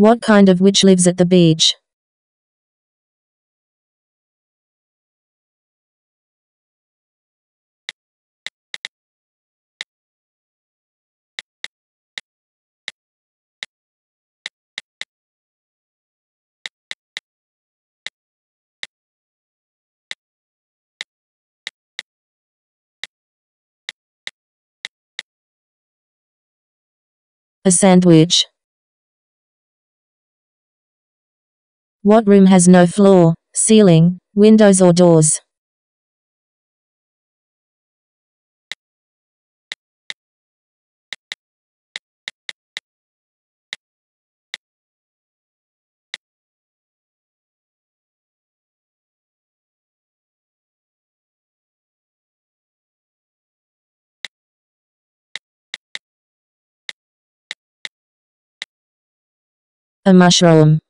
What kind of witch lives at the beach? A sandwich. What room has no floor, ceiling, windows or doors? A mushroom.